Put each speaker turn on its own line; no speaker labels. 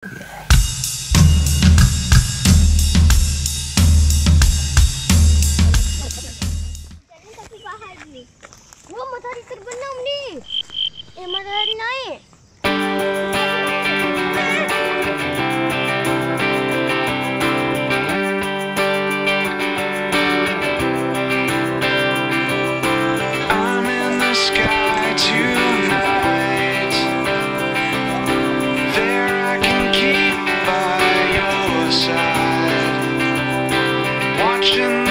Wah, matahari terbenam question